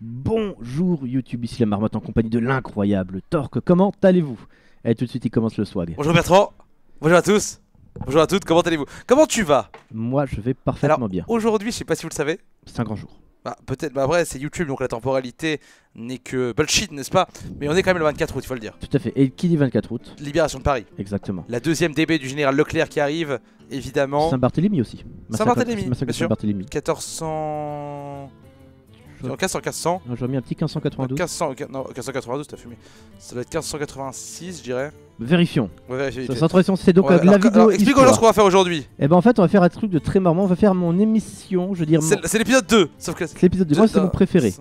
Bonjour YouTube, ici la marmotte en compagnie de l'incroyable Torque. Comment allez-vous? Allez, tout de suite, il commence le swag. Bonjour Bertrand, bonjour à tous, bonjour à toutes, comment allez-vous? Comment tu vas? Moi, je vais parfaitement Alors, bien. Aujourd'hui, je sais pas si vous le savez. C'est un grand jour. Bah, peut-être, bah après, c'est YouTube, donc la temporalité n'est que bullshit, n'est-ce pas? Mais on est quand même le 24 août, il faut le dire. Tout à fait. Et qui dit 24 août? Libération de Paris. Exactement. La deuxième DB du général Leclerc qui arrive, évidemment. Saint-Barthélemy aussi. Saint-Barthélemy, Saint bien sûr. 1400. On casse en 400. J'aurais mis un petit 1592. 1500, non, 1592, t'as fumé. Ça doit être 1586, je dirais. Vérifions. Ouais, c'est donc la vidéo. explique aux gens ce qu'on va faire aujourd'hui. Et ben en fait, on va faire un truc de très marrant. On va faire mon émission, je veux dire. C'est l'épisode 2. Sauf que c'est l'épisode 2. Moi, c'est mon préféré.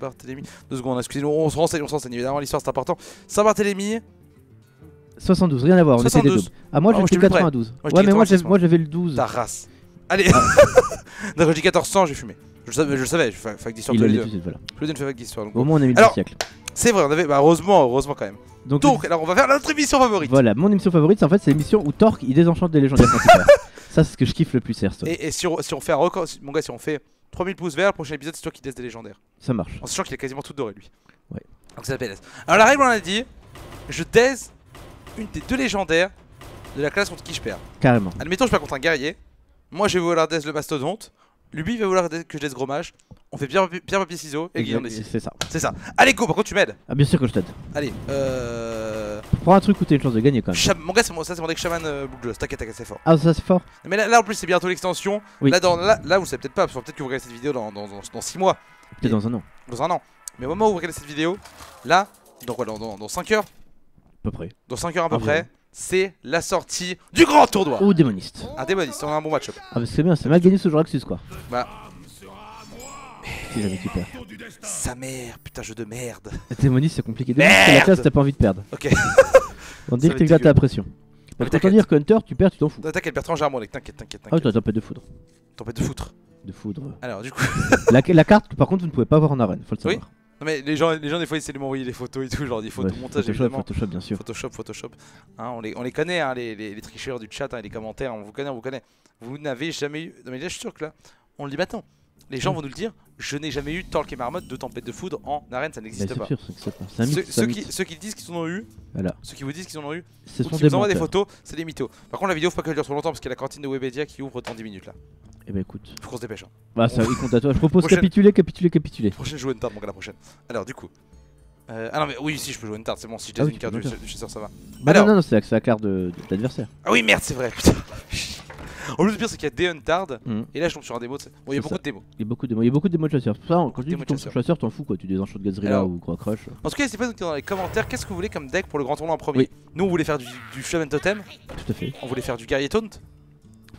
Barthélémy. Deux secondes, hein, excusez-nous. On se renseigne, on se renseigne. Évidemment, l'histoire, c'est important. Saint-Barthélemy. 72, rien à voir. On 72. Ah, moi, ah, j'ai 92. ouais, mais moi, j'avais le 12. Ta race. Allez. Donc, j'ai 1400, j'ai fumé. Je le savais, je savais, je fais fac d'histoire tous les deux. tout de suite, voilà. Fac d'histoire. Au moins, on a mis le siècle. C'est vrai, on avait. Bah, heureusement, heureusement quand même. Donc, Donc, alors on va faire notre émission favorite. Voilà, mon émission favorite, c'est en fait c'est l'émission où Torque il désenchante des légendaires. Ça, c'est ce que je kiffe le plus, Hearthstone. Et, et si, on, si on fait un record, mon gars, si on fait 3000 pouces verts, le prochain épisode, c'est toi qui laisse des légendaires. Ça marche. En sachant qu'il est quasiment tout doré, lui. Ouais. Donc ça s'appelle. Alors la règle, on a dit je daise une des deux légendaires de la classe contre qui je perds. Carrément. Admettons, je perds contre un guerrier. Moi, je vais vouloir daise le mastodonte. Lui, il va vouloir que je daise gros mage. On fait pierre papier, ciseaux et Guillaume décide. C'est ça. C'est ça. Allez, go, par contre, tu m'aides. Ah, bien sûr que je t'aide. Allez, euh. Prends un truc où t'as une chance de gagner quand même. Cham- Mon gars, c'est mon, ça, c'est mon deck Shaman euh, Blue Gloss. T'inquiète, t'inquiète, c'est fort. Ah, ça c'est fort? Mais là, là, en plus, c'est bientôt l'extension. Oui. Là, dans, là, là, vous savez peut-être pas, parce que peut-être que vous regardez cette vidéo dans, dans, dans, 6 mois, Peut-être dans un an, dans un an. Mais au moment où vous regardez cette vidéo, là, donc voilà, dans, dans 5 heures, à peu près. dans 5 heures à peu près, c'est la sortie du grand tournoi. Ou démoniste. Un démoniste, on a un bon match-up. Ah, bah c'est bien, c'est mal gagné ce jour Axus quoi. Bah. Si jamais tu perds. Sa mère, putain, jeu de merde. Démoniste c'est compliqué. Démoniste c'est la classe t'as pas envie de perdre. Ok. On dit que va t'es être là dégueu. t'as la pression. Parce que dire que Hunter tu perds tu t'en fous. T'inquiète, Bertrand, j'ai un t'inquiète, t'inquiète, Ah, t'inquiète. toi t'as pas de foudre. Tempête de foutre. De foudre. Alors, du coup. la, la carte par contre vous ne pouvez pas voir en arène, faut le Oui. Non, mais les gens, les gens, des fois, ils essaient de m'envoyer des photos et tout, genre des photos, Ouais, montage Photoshop, évidemment. Photoshop bien sûr. Photoshop, Photoshop. Hein, on, les, on les connaît, hein, les, les, les tricheurs du chat hein, et les commentaires. On vous connaît, on vous connaît. Vous n'avez jamais eu. Non, mais là, je suis sûr que là, on le dit maintenant. Les gens vont nous le dire. Je n'ai jamais eu Torque et Marmotte de tempête de foudre en arène, ça n'existe pas. sûr, un Ceux, mythe, qui, ceux qui disent qu'ils en ont eu, Voilà. ceux qui vous disent qu'ils en ont eu, Ce ou sont qui des vous envoient des photos, c'est des mythos. Par contre, la vidéo, faut pas qu'elle dure trop longtemps parce qu'il y a la cantine de Webedia qui ouvre dans 10 minutes là. Eh ben écoute. Faut qu'on se dépêche. hein. Bah ça il compte à toi. Je propose Prochaine- capituler, capituler, capituler. Prochaine jouer une tarte, mon gars, la prochaine. Alors, du coup. euh, ah non, mais oui, si je peux jouer une tarte, c'est bon. Si je Ah oui, une carte du, chasseur, ça va. Bah Alors. non, non, non, c'est la- carte de, de l'adversaire. Ah oui, merde, c'est vrai, putain. En plus, le pire, c'est qu'il y a des Untard. Mhm. Et là, je tombe sur un démo. Bon, il y a beaucoup ça. de démos. Il y a beaucoup de démos, il y a beaucoup de démos de chasseurs. Pour ça, quand tu dis que tu de tombes sur chasseur, t'en fous quoi. Tu désenchantes Gazrilla ou Croix Crush. En tout cas, n'hésitez pas à nous dire dans les commentaires qu'est-ce que vous voulez comme deck pour le grand tournoi en premier. Oui. Nous, on voulait faire du, du Shaman Totem. Tout à fait. On voulait faire du Guerrier Taunt.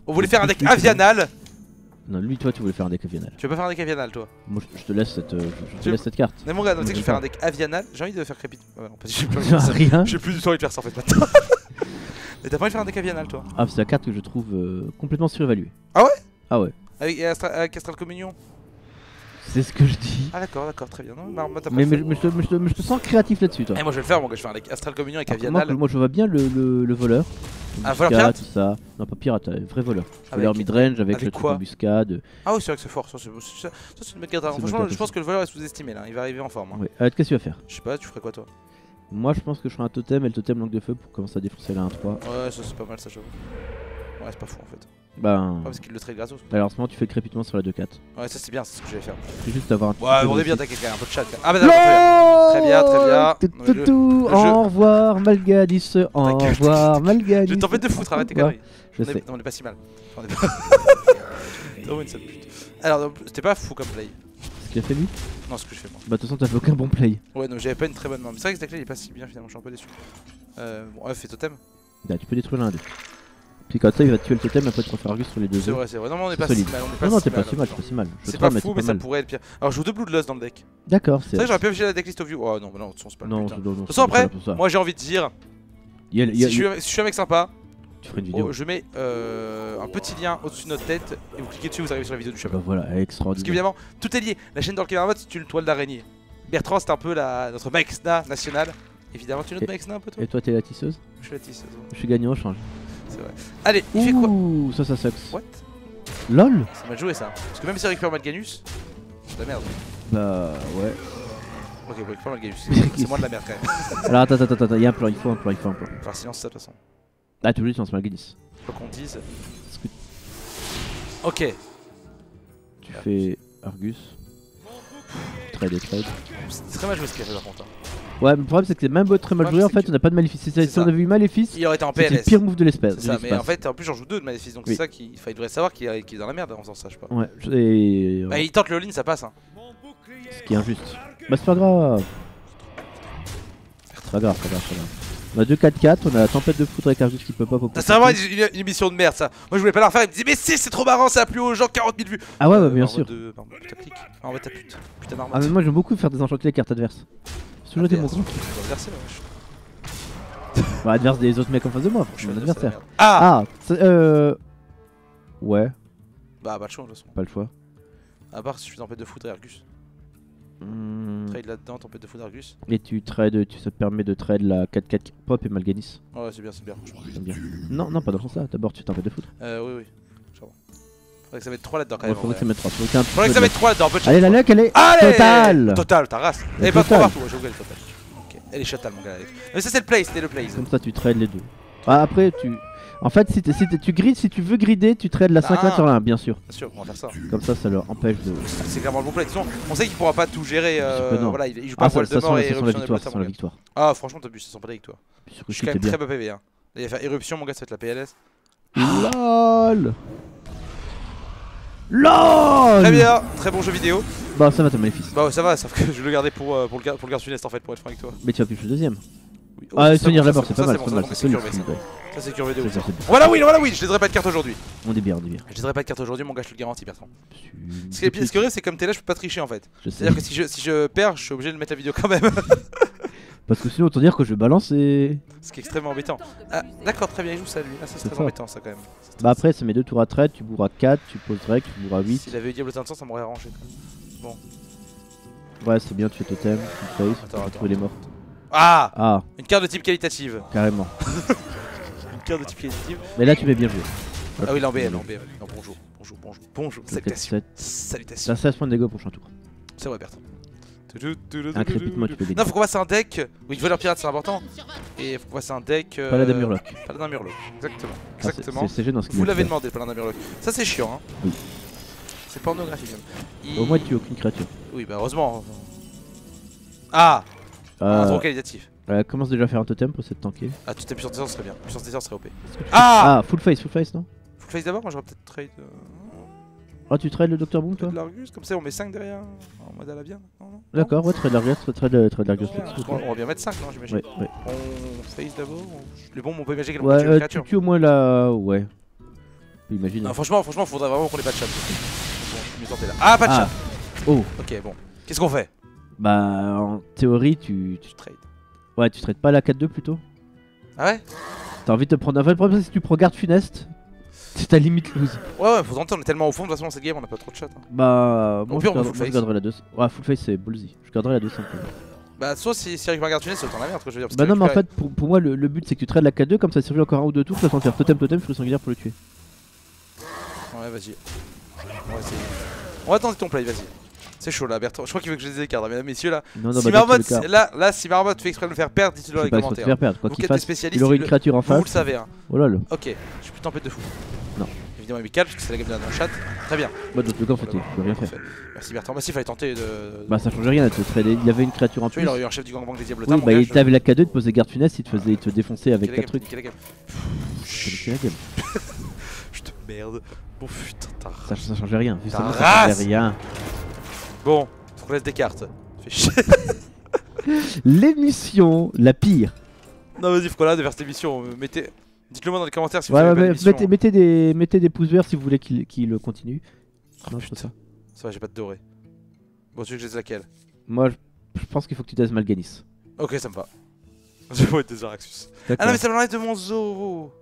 On voulait faire un deck Avianal. Non, lui, toi, tu voulais faire un deck avianal. Tu veux pas faire un deck Avianal, toi? Moi, je, je te laisse cette, euh, je- je te laisse cette carte. Mais mon gars, tu sais que je vais faire un deck Avianal. J'ai envie de faire Crépit. Ah ouais, non, parce que j'ai plus envie de faire ça. Rien. J'ai plus du tout envie de faire ça en fait maintenant. Mais t'as pas envie de faire un deck Avianal, toi? Ah, c'est la carte que je trouve euh, complètement surévaluée. Ah ouais? Ah ouais. Avec, Astra- avec Astral Communion? C'est ce que je dis. Ah d'accord, d'accord, très bien. Non, mais moi, t'as pas Mais, fait. mais, mais je te, mais je te- mais je te sens créatif là-dessus, toi. Eh, moi je vais le faire, mon gars. Je vais faire un deck Astral Communion avec Alors que moi, Avianal. moi, je vois bien le, le, le voleur. Ah, voleur pirate tout ça. Non, pas pirate, vrai voleur. Voleur midrange avec, avec le truc embuscade. Ah oui, c'est vrai que c'est fort. Ça, c'est une bonne carte. Franchement, je pense que le voleur est sous-estimé là. Il va arriver en forme. hein. Qu'est-ce que tu vas faire? Je sais pas, tu ferais quoi toi? Moi, je pense que je ferai un totem et le totem langue de feu pour commencer à défoncer la 1-3. Ouais, ça c'est pas mal, ça j'avoue. Ouais, c'est pas fou en fait. Ben. Ouais, parce qu'il le trade gratos. Alors, en ce moment, tu fais crépitement sur la 2-4. Ouais, ça c'est bien, c'est ce que je vais faire. C'est juste avoir un petit Ouais, on est bien, t'inquiète, quand même, un peu de chat. Ah, bah d'accord, très bien. Très bien, très bien. Tout, Au revoir, Malgadis. Au revoir, Malgadis. Je vais t'empêcher de foutre, arrête tes conneries. Je On est- sais. non, on est pas si mal. On est pas. T'es vraiment une sale pute. Alors, c'était pas fou comme play. Ce qu'il a fait lui Non, ce que je fais moi. Bah, de toute façon, t'as fait aucun bon play. Ouais, non, j'avais pas une très bonne main. Mais c'est vrai que ce deck-là il est pas si bien finalement, je suis un peu déçu. Euh, bon, ouais, fait totem. Bah, tu peux détruire l'un des. Puis comme ça, il va tuer le totem et après tu refais Argus sur les deux. C'est vrai, c'est vrai. Non, mais on est pas si mal. On est pas Non, non, t'es pas si mal, t'es pas si mal. C'est pas fou, mais ça pourrait être pire. Alors, je joue deux Loss dans le deck. D'accord, C'est vrai j'aurais pu afficher la decklist of view. Oh non, non, c'est pas le Non, but. c'est- non, non, De toute façon, après, moi j'ai envie de dire, si, je suis, un mec sympa, une vidéo. oh, je mets euh, un petit lien au-dessus de notre tête et vous cliquez dessus, vous arrivez sur la vidéo du Bah chapeau. voilà, Parce extraordinaire. qu'évidemment, tout est lié. La chaîne d'Orky Marmotte, c'est une toile d'araignée. Bertrand, c'est un peu la, notre Maxna national. Évidemment, tu es notre Maxna un peu toi Et toi, t'es la tisseuse Je suis la tisseuse, Je suis gagnant au change. C'est vrai. Allez, il fait quoi Ouh, ça, ça sucks. What LOL C'est mal joué ça. Parce que même si on récupère Malganus, c'est de la merde. Bah ouais. Ok, bon, pas mal Gaius. C'est moins de la merde quand même. Alors attends, attends, attends, il y a un plan, il faut un plan, il faut un plan. Enfin, silence ça de toute façon. Ah, tu voulais tu lances Malganis. Quoi qu'on dise. Que Ok. tu fais Argus Trade et trade. C'est très mal joué ce qu'il a fait par contre. hein. Ouais, mais le problème c'est que c'est même très mal joué en fait, on n'a pas de Maléfice. Si, on avait eu Maléfice, Il aurait été en c'était le PLS. pire move de l'espèce. C'est ça, de mais l'espace. en fait, en plus, j'en joue deux de Maléfice, donc Oui. c'est ça qu'il enfin, devrait savoir qu'il est, dans la merde en faisant ça, je sais pas. Ouais, et. Bah, il tente le all-in, ça passe. Hein. Ce qui est injuste. Bah, c'est pas grave. C'est pas grave, c'est pas grave, pas grave. On a 2-4-4, on a la tempête de foudre avec Argus qui peut pas. C'est vraiment une, une- émission de merde ça. Moi je voulais pas la refaire, il me disait mais si c'est trop marrant, ça a plu aux gens 40 000 vues. Ah ouais, Euh, bah, bien en sûr. de- pute. Putain Ah, mais moi j'aime beaucoup faire des enchantés les cartes adverses. Toujours je- Bah, adverse des autres mecs en face de moi, je suis mon adversaire. Ah, Ah, euh. Ouais, Bah, pas de choix de toute façon. pas le choix. À part si je suis tempête de foudre et Argus. Hmm. Trade là-dedans, tempête de foudre Argus. Et tu trades, tu, ça te permet de trade la 4-4 pop et Malganis. Ouais, c'est bien, c'est bien. bien. Non, non, pas dans ce sens-là. D'abord, tu t'empêches de foudre. Euh, oui, oui. Faudrait que ça mette 3 là-dedans quand Ouais, même. faudrait que ça mette 3. Faudrait que ça de- mette 3 là-dedans, Allez, la luck, elle est Allez totale Total, ta race Le Et pas trop partout, ouais, j'ai oublié le total. Ok, elle est chotale mon gars. elle est- Mais ça c'est le play, c'était le play. Comme ça, tu trades les deux. Ah, après, tu. En fait, si, si tu grides, si tu veux grider, tu trades la 5 Ah. sur la 1, bien sûr. Bien sûr, on va faire ça. Comme ça, ça leur empêche de. C'est clairement le bon play. De toute façon, on sait qu'il pourra pas tout gérer. euh, non. voilà, il, joue pas Ah, ça, de mort la, et ça sent la éruption victoire. Ça sent la victoire. Ah, franchement, t'as bu, ça sent pas avec toi. Sur Je suis quand même très peu PV. Hein. Il va faire éruption, mon gars, ça va être la PLS. LOL LOL Très bien, très bon jeu vidéo. Bah, ça va, t'as Maléfice. Bah, ouais, ça va, sauf que je vais le garder pour, euh, pour le pour le garde funeste en fait, pour être franc avec toi. Mais tu vas plus le deuxième. Oui. Ah, ça, souvenir ça, la c'est pas mal, c'est pas mal. C'est solide. ça. c'est curvé de ouf. oui, voilà, oui, je liserai pas de carte aujourd'hui. On est bien, on est bien. Je liserai pas de carte aujourd'hui, mon gars, je te le garantis, Bertrand. Ce qui est pire, ce qui est horrible, c'est que comme t'es là, je peux pas tricher en fait. C'est-à-dire que si je, si je perds, je suis obligé de mettre la vidéo quand même. Parce que sinon, autant dire que je balance et. Ce qui est extrêmement embêtant. Ah, d'accord, très bien, il joue ça lui. Ah, ça c'est C'est très ça. embêtant ça quand même. C'est Bah, après, ça met deux tours à trade, tu bourras 4, tu poses rec, tu bourras 8. S'il avait eu Diable Tintin, ça m'aurait arrangé. Ouais, c'est bien, tu fais totem, tu face, Attends, tu trouves les morts. Ah Ah, Une carte de type qualitative. carrément. Une carte de type qualitative. Mais là, tu mets bien joué. Ah oui, là en BL, en BL. Non, bonjour, bonjour, bonjour, bonjour. Salutations. 7. Salutations. T'as 16 points de dégâts pour prochain tour. C'est vrai, Bertrand. Un crépitement, peux Non, gagner. faut qu'on fasse un deck. Oui, voleur pirate, c'est important. Et faut qu'on fasse un deck. euh, Paladin Murloc. Paladin Murloc. Exactement. Exactement. Vous l'avez demandé, Paladin Murloc. Ça, c'est chiant, hein. Oui. C'est pornographique même. Il- Au moins, tu aucune créature. Oui, bah heureusement. Ah Un Euh, trop qualitatif. commence déjà à faire un totem pour essayer de tanker. Ah, tout est puissance descente serait bien. Puissance descente serait OP. Ah, Ah, full face, full face, non Full face d'abord, moi j'aurais peut-être trade. Ah, tu trades le Dr. Boom, toi de l'Argus, comme ça on met 5 derrière. En mode à la bien. Non, non D'accord, ouais, trade l'Argus, trade trade l'Argus. On va bien mettre 5, non, j'imagine. Ouais, ouais. On face d'abord. on- Les bombes, on peut imaginer qu'elles vont tuer une euh, tu créature. au moins la. Ouais. Imagine. Non, franchement, franchement, faudrait vraiment qu'on ait pas de chat. Bon, je vais tenter là. Ah, pas de Ah. chat. Oh, Ok, bon. Qu'est-ce qu'on fait bah en théorie, tu. tu- Je trade. Ouais, tu trades pas la 4-2 plutôt Ah ouais T'as envie de te prendre. En fait, le problème, c'est que si tu prends garde funeste, c'est ta limite lose. Ouais, ouais, faut tenter, on est tellement au fond, de toute façon, cette game, on a pas trop de chat. hein. Bah, moi, je, on garde- full moi, je face. garderai la 2. Ouais, full face, c'est ballsy. Je garderai la 2 simplement. Bah, soit si, si Eric Margaret Tunis, c'est autant la merde, quoi, je veux dire. parce Bah, que non, mais en fait, pour, pour moi, le, le but c'est que tu trades la 4-2, comme ça survit encore un ou deux tours, ça faire totem totem, fruit sanguinaire pour le tuer. Ouais, vas-y. On va essayer. On va tenter ton play, vas-y. C'est chaud là, Bertrand. Je crois qu'il veut que je les écarte, mesdames, messieurs là. Non, non, si bah, Marmotte, là, là, si Marmotte fait exprès de me faire perdre, dites-le dans je les de commentaires. faire perdre. Quoi Vous des fasse, spécialistes, il aurait il une le- créature en Vous, vous le face. savez, hein. Oh là là. Ok, je suis plus tempête de fou. Non. Évidemment, Michael, parce que c'est la game de la chat. Très bien. Bah, dans tous les cas, en fait, tu peux rien faire. Merci Bertrand. Bah, si, fallait tenter de. Bah, ça change rien, de il avait une créature en plus. il aurait eu un chef du gangbang des Diablotins. Oui, bah, il je- t'avait la K2, il te posait garde funeste, il te faisait il te défonçait avec Niquez la 4 game, trucs. niquez la game. C'est niquer la game. Je te merde. Bon, putain, t'as Ça, ça changeait rien. Ta ça, changeait rien. Bon, faut qu'on laisse des cartes. L'émission la pire. non, vas-y, faut qu'on arrête de faire cette émission. Mettez. Dites-le moi dans les commentaires si Ouais, vous d'émission. mettez, mettez des, mettez des pouces verts si vous voulez qu'il continue. Oh, Non, pas ça. Ça va, j'ai pas de doré. Bon, tu veux que je laisse laquelle? Moi, je, je pense qu'il faut que tu testes Malganis. Ok, ça me va. Je vais être des Araxus. Ah non, mais ça m'enlève de mon zoo.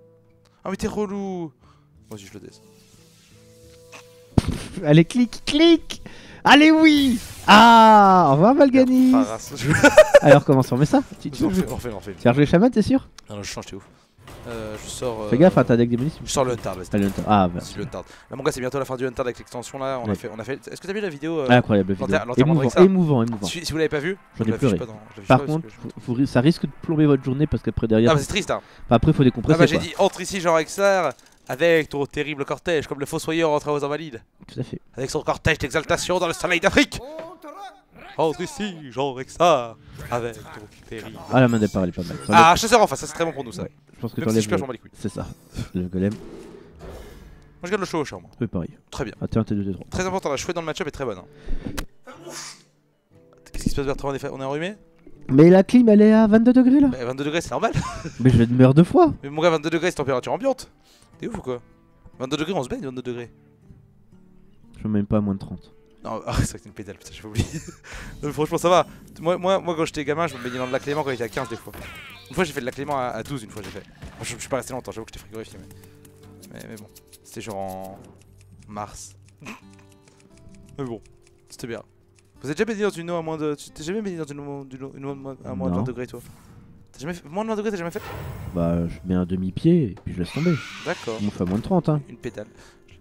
Ah, mais t'es relou. Vas-y, je le laisse. Allez, clique, clique Allez, oui Ah Au revoir, Malganis Ah, Alors, comment on met ça? Tu, tu, On refait, on refait, on refait. tu as rejoué chaman, t'es sûr? Non, je change, t'es ouf. Euh, je sors. euh, Fais gaffe, hein, t'as deck démoniste. Je sors le Huntard. Ah, le Hunter. Ah, bah. Le Huntard. Là, mon gars, c'est bientôt la fin du Huntard avec l'extension là. On a fait, on a fait. Est-ce que t'as vu la vidéo euh, Incroyable vidéo. Émouvant, émouvant, émouvant. si, si vous l'avez pas vu, J'en je ai pleuré. pas dans- Par pas contre, je- ça risque de plomber votre journée parce qu'après derrière. Ah, bah c'est triste, hein. Enfin, après, faut Ah, décompresser. bah j'ai dit entre ici, Jean Rexar, avec ton terrible cortège, comme le fossoyeur entre aux invalides, Tout à fait. avec son cortège d'exaltation dans le soleil d'Afrique. Entre ici, Jean Rexar, avec ton terrible. Ah, la main elle est pas mal. Ah, chasseur en face, ça c'est très bon pour nous, ça. Ouais, Je pense que Même si je perds, je le- m'en bats les couilles. C'est ça. Le golem. Moi je garde le show au champ, moi. Oui, pareil. Très bien. Ah, T1, T2, T3. Très important, la chouette dans le match-up est très bonne. hein. Qu'est-ce qui se passe Bertrand On est On est enrhumé? Mais la clim, elle est à 22 degrés là. Bah, 22 degrés, c'est normal. Mais je vais te meurs deux fois. Mais mon gars, 22 degrés, c'est température ambiante. T'es ouf ou quoi? 22 degrés, on se baigne 22 degrés. Je suis même pas à moins de 30. Non, ah, c'est vrai que c'est une pédale, putain, j'ai oublié. non, mais franchement, ça va. Moi, moi, moi quand j'étais gamin, je me baignais dans de la Clément quand j'étais à 15 des fois. Une fois, j'ai fait de la Clément à, à 12, une fois, j'ai fait. Moi, je, je suis pas resté longtemps, j'avoue que j'étais frigorifié. Mais, mais, mais bon, c'était genre en mars. mais bon, c'était bien. Vous êtes déjà baigné dans une eau à moins de. Tu t'es jamais baigné dans une eau, une eau à moins de Non. 20 degrés, toi? T'as jamais fait. Moins de 20 degrés, t'as jamais fait Bah, je mets un demi-pied et puis je laisse tomber. D'accord. On fait moins de 30, hein. Une pédale.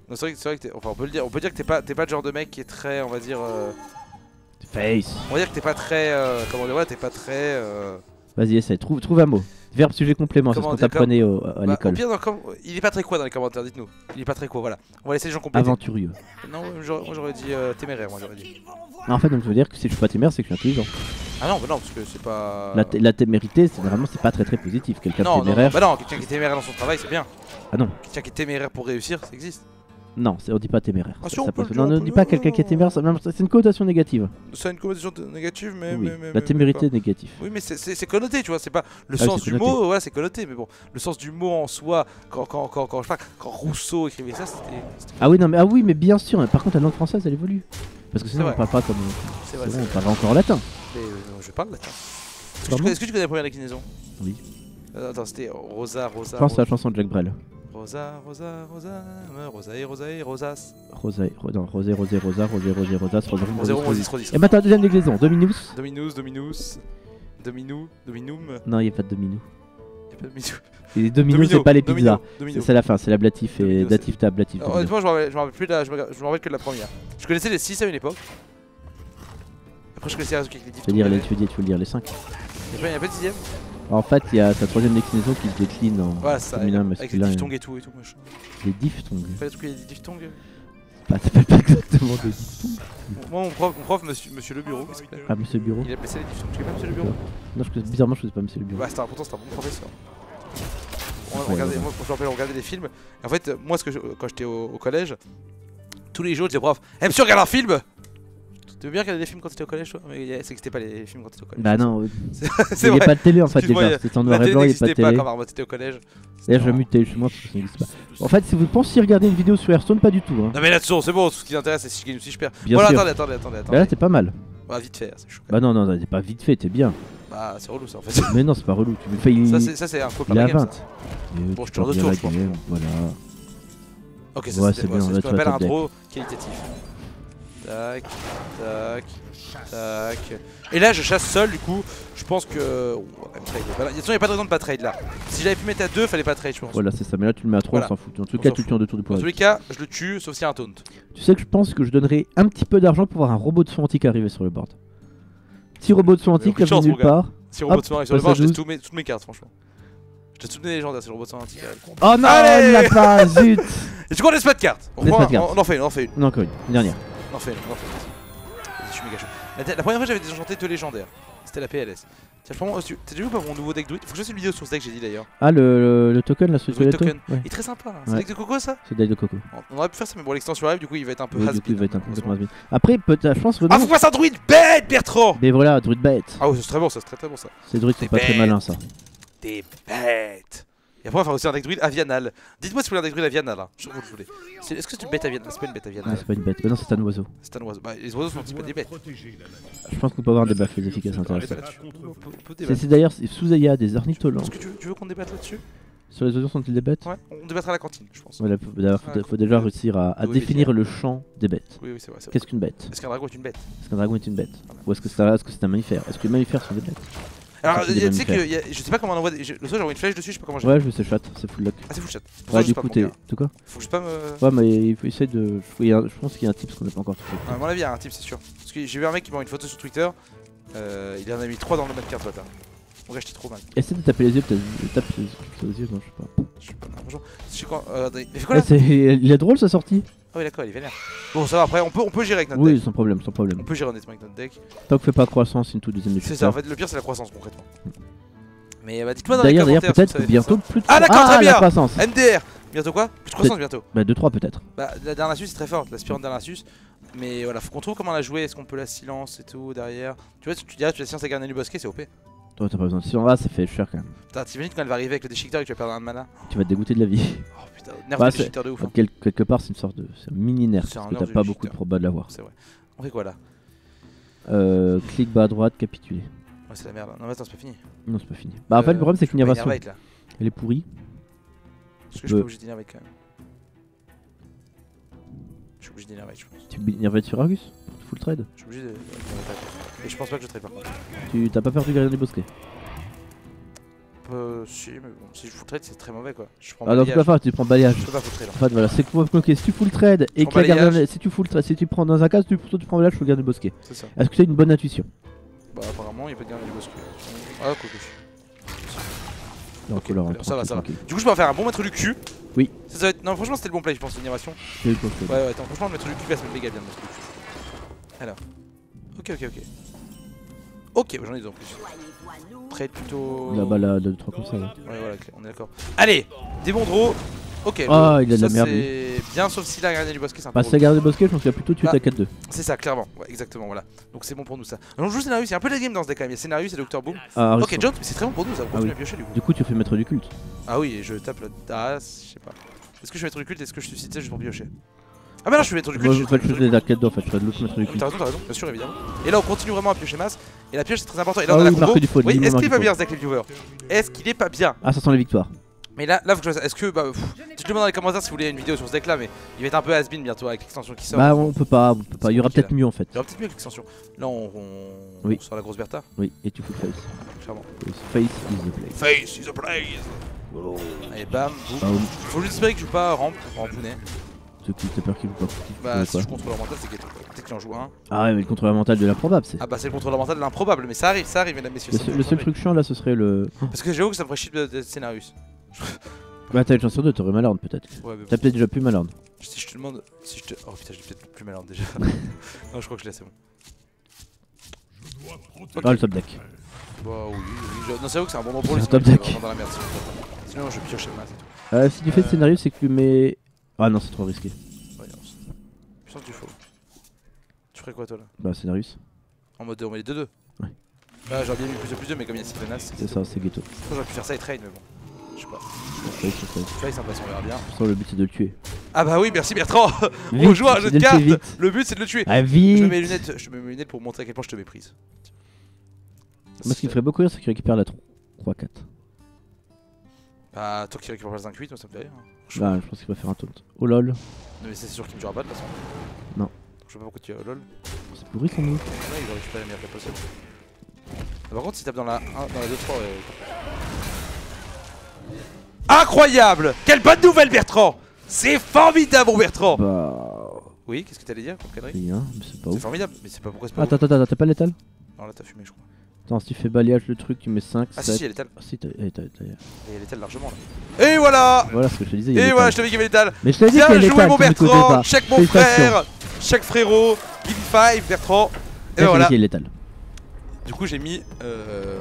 Non, c'est vrai que, c'est vrai que t'es- enfin, on peut le dire, on peut dire que t'es pas, t'es pas le genre de mec qui est très, on va dire, euh, Face. on va dire que t'es pas très, euh, comment dire, ouais, t'es pas très, euh, Vas-y, essaye. Trouve, trouve un mot. Verbe, sujet, complément. C'est ce qu'on t'apprenait au- à bah, au l'école. com- il est pas très quoi dans les commentaires, dites-nous. Il est pas très quoi, voilà. On va laisser les gens compléter. Aventurieux. Non, ouais, j'aurais- moi j'aurais dit euh, téméraire, moi j'aurais dit. Non, en fait, donc ça veut dire que si je suis pas téméraire, c'est que je suis intelligent. Ah non, bah non, parce que c'est pas. La, la témérité, c'est vraiment c'est pas très très positif. Quelqu'un de non, non, téméraire. bah non, quelqu'un qui est téméraire dans son travail, c'est bien. Ah non. Quelqu'un qui est téméraire pour réussir, ça existe. Non, c'est- on dit pas téméraire. Ah si, Ça on peut non, ne on dis le pas quelqu'un qui est téméraire, c'est une connotation négative. A une connotation négative, mais. oui. mais, mais- la témérité mais est négative. Oui, mais c'est- c'est c'est connoté, tu vois, c'est pas le Ah sens c'est du connoté. mot, ouais, c'est connoté, mais bon, le sens du mot en soi, quand, quand, quand, quand, je sais pas, quand Rousseau écrivait ça, c'était. Ah oui, non, mais, ah oui, mais bien sûr. mais Par contre, la langue française, elle évolue. Parce que sinon, C'est on parle pas comme. C'est vrai, c'est c'est on parle encore latin. Mais, je parle latin. Est-ce que, est-ce que tu connais la première déclinaison? Oui. Euh, Attends, c'était Rosa, Rosa. Je pense à la chanson de Jacques Brel. Rosa, Rosa, Rosa, Rosae, Rosae, Rosas. Rosé, ro- non, rosé, rosé, rosa, rosé, rosé, rosas, rosé, Rosé, Rosis. Et maintenant, deuxième déclinaison. Dominus. Dominus, Dominus, Dominou, Dominum. Non, il n'y a pas de domino. Y'a pas de Dominus. Et domino, Domino, c'est pas les pizzas. C'est la fin, c'est l'ablatif et Domino, datif. Alors, domino. honnêtement, je me rappelle, je me rappelle plus la, je me rappelle que de la première. Je connaissais les 6 à une époque. Je connaissais les avec les Tu veux dire, les, tu veux dire, tu veux dire les 5 Y'a pas, y a pas de dixième En fait, il y a sa troisième déclinaison qui se décline en Voilà, ça. féminin, Avec les masculin. et- diphtongues et tout et tout. machin. Les diphtongues. Pas il des diphtongues Bah, t'appelles pas exactement des diphtongues. Moi, mon prof, mon prof monsieur, monsieur Le Bureau, il. Ah, monsieur Bureau il appelait ça les diphtongues. Tu connais pas Monsieur Le Bureau? Non, je, bizarrement, je faisais pas monsieur le Bureau. Bah, pourtant, c'était un bon professeur. On, regardait, moi, je me rappelle, on regardait des films. Et en fait, moi, ce que je- quand j'étais au, au collège, tous les jours, je disais, prof, eh, monsieur, regarde un film Tu veux bien regarder des films quand t'étais au collège, toi? Mais ça n'existait pas les films quand t'étais au collège. Bah non, il n'y a pas de télé en fait déjà. C'était en noir et télé blanc, il n'y a pas de n'existait pas télé. quand était au collège. D'ailleurs, je C'était vais muter chez moi parce que ça n'existe pas. En fait, si vous pensiez regarder une vidéo sur Hearthstone, pas du tout. Hein. Non mais là-dessous, c'est bon, tout ce qui t'intéresse c'est si je gagne ou si je perds. Bien voilà, sûr. attendez, attendez, attendez, Bah là, t'es pas mal. Bah vite fait, c'est chaud. Bah non, non, non, t'es pas vite fait, t'es bien. Bah c'est relou ça en fait. Mais non, c'est pas relou. Tu me fais une. Ça c'est un peu Il est à la game 20. ça. Et, euh, Bon, je tourne perds de bien tour, la je crois. Voilà. Ok, c'est bien, c'est ce qu'on appelle un draw qualitatif. Tac, tac, tac. Et là je chasse seul du coup, je pense que... Oh, on va quand même trade. Voilà, Il n'y a pas de raison de pas trade là. Si j'avais pu mettre à 2, fallait pas trade je pense. Voilà, c'est ça. Mais là, tu le mets à 3, Voilà. on s'en fout. En tout cas, tu le tues en deux tours de Dans poids. tous les cas, je le tue sauf s'il y a un taunt. Tu sais que je pense que je donnerais un petit peu d'argent pour voir un robot de soin antique arriver sur le board. Petit robot de soin antique, chance, nulle part. Si Robot de soirée sur le bord, je laisse 12. tous mes- toutes mes cartes franchement. Je laisse toutes mes légendaires sur le robot de soirée antique. Oh non, il l'a pas, zut Et du coup on laisse pas de cartes. On, de en fait une, on en fait une. Non, encore une dernière. On en fait une, on en fait une. Vas-y, je suis méga chaud. La, la première fois j'avais désenchanté deux légendaires. C'était la PLS. Tiens, je tu- T'as déjà vu pas mon nouveau deck druide? Faut que je fasse une vidéo sur ce deck, j'ai dit d'ailleurs. Ah, le, le, le token, la société Le de token. Ouais, Il est très sympa. hein. C'est Ouais. le deck de Coco ça? C'est Dai de Coco. On- On aurait pu faire ça, mais bon, l'extension arrive, du coup il va être un peu Ouais, has du coup, il va être un complètement has-been. Après, peut-être, je pense, Ah, faut passer un druide bête, Bertrand Mais voilà, druide bête. Ah, ouais, c'est très bon ça, c'est très très bon ça. Ces druides sont C'est pas très bête. malins, ça. T'es bête Et après, on va faire aussi un deck druide avianal. Dites-moi si vous voulez un deck druide avianal. Hein. Je vous le voulez. C'est- Est-ce que c'est une bête avianale? C'est pas une bête Ah, avianale. c'est pas une bête. Mais non, c'est un oiseau. C'est un oiseau. Bah, les oiseaux sont un petit peu des bêtes. Je pense qu'on peut avoir des buffs plus efficaces intéressants. C'est d'ailleurs sous Aya des ornitholans. Est-ce que tu veux, tu veux qu'on débatte là-dessus? Sur les oiseaux sont-ils des bêtes? Ouais, on débattra à la cantine, je pense. Voilà, faut- D'ailleurs, faut, Ah, faut déjà réussir à, à oui, définir le champ des bêtes. Oui, oui, c'est vrai. c'est vrai. Qu'est-ce qu'une bête? Est-ce qu'un dragon est une bête? Est-ce qu'un dragon est une bête? Ou est-ce que c'est est -ce c'est un mammifère? Est-ce que les mammifères sont des bêtes? Alors, tu sais que y a- je sais pas comment on envoie. des- je- Le soir, j'envoie une flèche dessus, je sais pas comment je. Ouais, je sais chat, c'est full luck. Ah, c'est full chat. Pour Ouais, du coup, t'es. gars. Tout quoi Faut que je spam. euh, Ouais, mais il faut essayer de. Je pense qu'il y a un tips qu'on n'a pas encore touché. À mon avis, il y a un type, c'est sûr. Parce que j'ai vu un mec qui m'a envoyé une photo sur Twitter. euh, il en a mis 3 dans le même carte. Mon gars, j'étais trop mal. Essaie de taper les yeux, peut-être. Tape les yeux, non, je sais pas. Je sais pas. non, Bonjour. Je sais quand. Euh, attendez, quoi là? il est drôle sa sortie Ah, oui, d'accord, il est vénère. Bon, ça va, après, on peut, on peut gérer avec notre Oui, deck. sans problème, sans problème. On peut gérer honnêtement avec notre deck. Tant que fait pas croissance, into deuxième C'est ça, en fait, le pire, c'est la croissance concrètement. Mais bah, dites-moi dans les D'ailleurs, d'ailleurs, commentaires. si peut-être bientôt plus de Ah, d'accord, très la bien. croissance ça. MDR Bientôt quoi? Plus de croissance bientôt. Bah, 2-3 peut-être. Bah, la dernière sus c'est très forte, l'aspirante dernière sus. Mais voilà, faut qu'on trouve comment la jouer. Est-ce qu'on peut la silence et tout derrière Tu vois, tu, dirais, tu la silence avec un du bosquet, c'est OP. Toi, t'as pas besoin de si on va, ça fait cher quand même. Putain, t'imagines quand elle va arriver avec le déchiqueteur et que tu vas perdre un mana Tu vas te dégoûter de la vie. Oh putain, nerf Bah, de déchiqueteur de ouf. hein. Quel- quelque part, c'est une sorte de. C'est un mini nerf. Parce que t'as pas beaucoup de probas de l'avoir. C'est vrai. On fait quoi là? Euh, clic bas à droite, capituler. Ouais, c'est la merde. Non, mais attends, c'est pas fini. Non, c'est pas fini. Bah, en fait, Euh, le problème, c'est que l'innervation, là. elle est pourrie. Parce que je suis Euh. obligé d'innervate quand même. Je suis obligé d'innervate, je pense. Tu innervates sur Argus pour full trade? Je suis obligé de. Et je pense pas que je trade par contre. Tu t'as pas perdu gardien des bosquets. Euh, si, mais bon, si je full trade, c'est très mauvais quoi. Je prends Ah, tout balayage. cas, tu prends balayage. Je peux pas full trade. hein. En fait, voilà, c'est quoi ok, si tu full trade et que la gardien, si tu full trade, si tu prends dans un cas, si tu, tu prends balayage, garder le bosquet. C'est ça. Est-ce que tu as une bonne intuition Bah, apparemment, il y a pas de gardien du bosquet. Ah, quoi. Non, alors, ça va, ça va. Du coup, je peux en faire un bon maître du cul. Oui. Ça, ça va être... Non, franchement, c'était le bon play, je pense, bosquet. Ouais, ouais, attends, franchement, le maître du cul va se mettre méga bien, le maître du cul. Alors. Ok, ok, ok. Ok, bah, j'en ai deux en plus. Trade plutôt. Là-bas, là, 2-3 comme ça. là. Ouais, voilà, on est d'accord. Allez, des bons draws. Ok. Ah, il a de la merde, bien, sauf si la gardien du bosquet, c'est un peu. Bah, si gardé le bosquet, je pense qu'il a plutôt tué Ah. ta 4-2. C'est ça, clairement. Ouais, exactement, voilà. Donc c'est bon pour nous ça. On joue Scénarius, il y a un peu de game dans ce deck quand même. Il y a Scénarius et Dr. Boom. Ah, Ok, Jones, c'est très bon pour nous, ça. On continue oui. à piocher du coup. Du coup, tu fais maître du culte. Ah oui, et je tape le Das, je sais pas. Est-ce que je vais mettre du culte Est-ce que je suis cité juste pour piocher? Ah bah non, je vais mettre du culte. Moi, je fais culte. la 4-2 en fait, je fais de l'autre Ah, mais culte. T'as raison, t'as raison, bien sûr, évidemment. Et là, on continue vraiment à piocher masse. Et la pioche, c'est très important. Et là, Ah on a la combo. Oui, est-ce qu'il est pas bien ce deck, les viewers Est-ce qu'il est pas bien? Ah, ça sent les victoires. Mais là, là, faut que je... est-ce que bah, dites-le-moi dans les commentaires si vous voulez une vidéo sur ce deck là, mais il va être un peu has-been bientôt avec l'extension qui sort. Bah, on peut pas, on peut pas. Il y aura peut-être mieux en fait. Il y aura peut-être mieux que l'extension. Là, on, on... Oui. on sort la grosse Bertha, Oui, et tu full face. clairement. Face is the play. Face is a blaze. Allez, bam, boum. Faut juste espérer que je joue pas rampe rampounet. Ceux qui t'as peur Bah, si je contrôle mental, c'est. Peut-être qu'il en joue un. Ah ouais, mais le contrôleur mental de l'improbable, c'est. Ah bah, c'est le contrôleur mental de l'improbable, mais ça arrive, ça arrive, mesdames, messieurs. Le seul, le truc chiant là, ce serait le. Parce que j'avoue que ça me ferait chier de- Scénarius. Bah, t'as une chance sur deux, t'aurais Malorne peut-être. Ouais, T'as peut-être déjà plus Malorne. Si je te demande. Si je te. Oh putain, j'ai peut-être plus malin déjà. non, je crois que je l'ai, c'est bon. Ok. Ah, le top deck. Bah oui, oui. je- Non, c'est vrai que c'est un bon moment pour lui. C'est sinon top deck. vraiment dans la merde. Sinon, je pioche le masse et tout. Euh, si tu fais le scénario, c'est que tu mets. Ah non, c'est trop risqué. Ouais, non, du faux. Tu ferais quoi toi là Bah, scénarius. En mode on met les 2-2 Ouais. Bah j'aurais bien mis plus de plus 2 mais comme il y a 6 menaces, C'est ça, c'est ghetto. J'aurais pu faire ça et trade mais bon. Je sais pas. Face. Face, c'est on verra bien. Le but c'est de le tuer. Ah bah oui, merci Bertrand On joue à un jeu de cartes. Le but c'est de le tuer Ah, Je vite mets mes lunettes, je mets mes lunettes pour montrer à quel point je te méprise. Moi, ce qui me ferait beaucoup rire, c'est qu'il récupère la 3-4. Bah toi qui récupères le 5-8, moi ça me fait rire. hein. Je- Bah, je pense qu'il va faire un taunt. Oh lol. Non, mais c'est sûr qu'il me durera pas de toute façon. Non. Je sais pas pourquoi tu as lol. C'est pourri son move. Là il va récupérer la meilleure carte possible. Ah, Par contre s'il tape dans la 1, dans la 2, 3, ouais. Incroyable Quelle bonne nouvelle Bertrand C'est formidable mon Bertrand Bah. Oui, qu'est-ce que t'allais dire c'est pas formidable, mais c'est pas pourquoi c'est pas Attends, attends, attends, t'as pas l'étal? Non là t'as fumé je crois. Attends, si tu fais balayage le truc, tu mets 5, Ah 7. si si, elle est telle. Ah si, t'as. eh, t'as- t'as- Et elle est telle largement là. Et voilà Voilà ce que je te disais. Et voilà, je t'avais dit qu'il y avait l'étal Mais je t'avais dit qu'il y joué l'étal, mon Bertrand. Check mon frère Check frérot Give 5 Bertrand Et ben voilà l'étal. Du coup j'ai mis euh,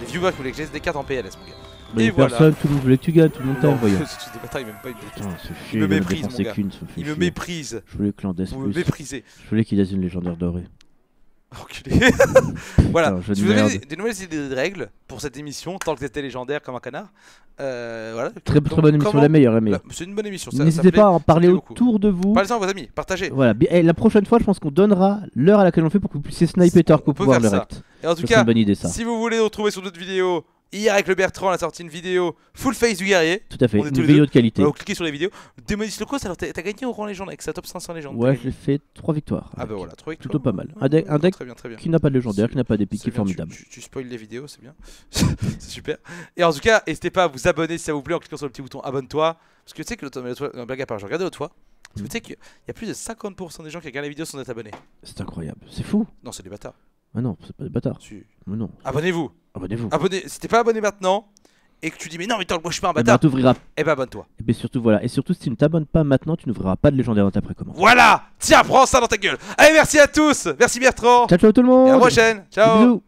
les viewers qui voulaient que je laisse des cartes en PLS mon gars. Mais Et voilà. personne, tout le monde voulait que tu gagnes, tout le monde t'a envoyé. ce pas. Putain, c'est Il chier, me méprise, mon gars. Il me méprise. Je voulais que. Je voulais qu'il ait une légendaire dorée. Enculé. voilà. Si vous avez des, des nouvelles idées de règles pour cette émission, tant que t'étais légendaire comme un canard, euh, voilà. Très, Donc, très bonne émission, comment- la meilleure, la meilleure. C'est une bonne émission. N'hésitez pas à en parler autour de vous. Parlez-en à vos amis, partagez. Voilà, et la prochaine fois, je pense qu'on donnera l'heure à laquelle on fait pour que vous puissiez sniper Tark On au peut pouvoir le ça. rect. Et en tout cas, une bonne idée, ça. si vous voulez nous retrouver sur d'autres vidéos, Hier avec le Bertrand, on a sorti une vidéo full face du guerrier. Tout à fait, une vidéo de qualité. Donc cliquez sur les vidéos. Démonis Locos, alors t'as gagné au rang légende avec sa top 500 légende. Ouais, j'ai fait 3 victoires. Ah bah voilà, trop Plutôt pas mal. Un deck- un deck Très bien, très bien. Qui n'a pas de légendaire, qui n'a pas d'épique, qui est tu- formidable. Tu, tu spoil les vidéos, c'est bien. c'est super. Et en tout cas, n'hésitez pas à vous abonner si ça vous plaît en cliquant sur le petit bouton abonne-toi. Parce que tu sais que l'auto- non, blague à part, je regardais l'autre fois. Parce que tu sais qu'il y a plus de 50% des gens qui regardent les vidéos sans être abonnés. C'est incroyable. C'est fou. Non, c'est des bâtards. Ah non, c'est pas des bâtards. Mais non. Abonnez-vous. Abonnez-vous. Abonnez. Si t'es pas abonné maintenant et que tu dis mais non mais attends, moi je suis pas un Et ben, bâtard, t'ouvriras. eh ben abonne-toi. Et ben surtout voilà. Et surtout si tu ne t'abonnes pas maintenant, tu n'ouvriras pas de légendaire dans ta précommande. Voilà Tiens, prends ça dans ta gueule. Allez, merci à tous. Merci Bertrand. Ciao ciao tout le Et à monde. la prochaine. Ciao. bisous.